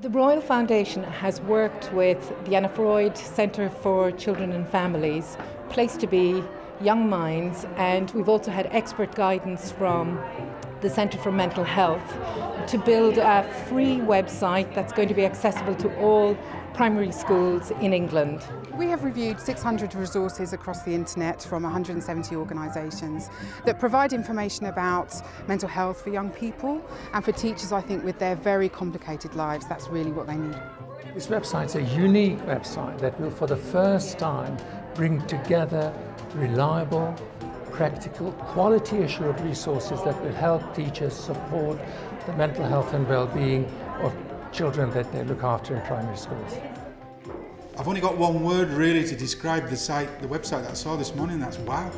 The Royal Foundation has worked with the Anna Freud Centre for Children and Families, Place2Be, Young Minds, and we've also had expert guidance from the Centre for Mental Health to build a free website that's going to be accessible to all primary schools in England. We have reviewed 600 resources across the internet from 170 organisations that provide information about mental health for young people and for teachers I think with their very complicated lives that's really what they need. This website's a unique website that will for the first time bring together reliable, practical, quality assured resources that will help teachers support the mental health and well-being of children that they look after in primary schools. I've only got one word really to describe the site, the website that I saw this morning, that's wow.